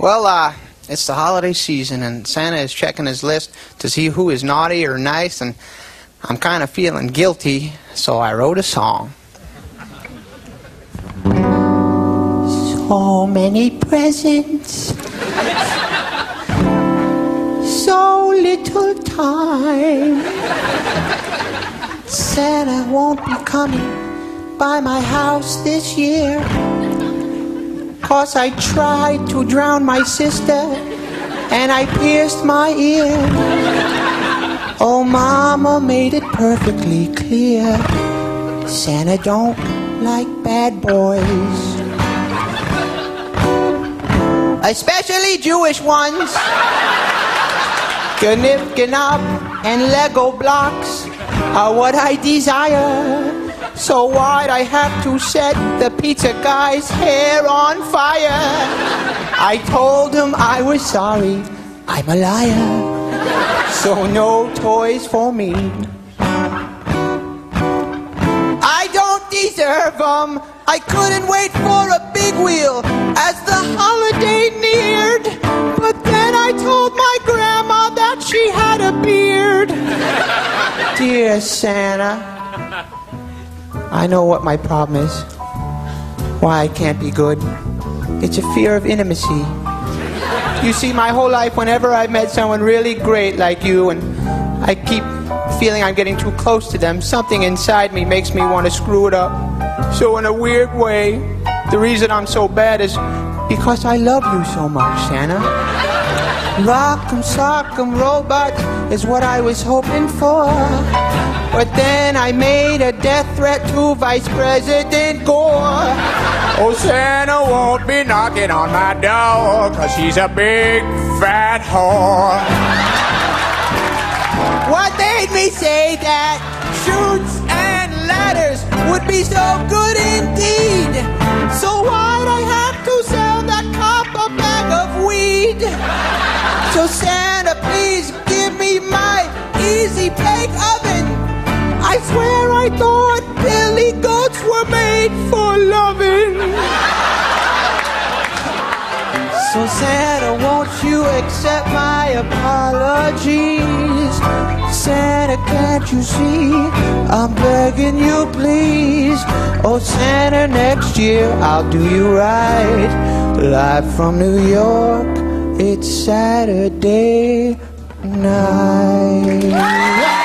Well, uh, it's the holiday season, and Santa is checking his list to see who is naughty or nice, and I'm kind of feeling guilty, so I wrote a song. So many presents. so little time. Santa won't be coming by my house this year. Cause I tried to drown my sister and I pierced my ear. Oh, Mama made it perfectly clear. Santa don't like bad boys. Especially Jewish ones. Gnip, Gnop, and Lego blocks are what I desire. So why'd I have to set the pizza guy's hair on fire? I told him I was sorry, I'm a liar. So no toys for me. I don't deserve them. I couldn't wait for a big wheel as the holiday neared. But then I told my grandma that she had a beard. Dear Santa, I know what my problem is. Why I can't be good. It's a fear of intimacy. You see, my whole life, whenever I've met someone really great like you, and I keep feeling I'm getting too close to them, something inside me makes me want to screw it up. So, in a weird way, the reason I'm so bad is because I love you so much, Santa. Rock'em sock'em robot is what I was hoping for. But then I made a death threat to Vice President Gore. Oh, Santa won't be knocking on my door, cause she's a big fat whore. What made me say that Chutes and Ladders would be so good made for loving. So Santa, won't you accept my apologies? Santa, can't you see? I'm begging you, please. Oh, Santa, next year I'll do you right. Live from New York, it's Saturday night.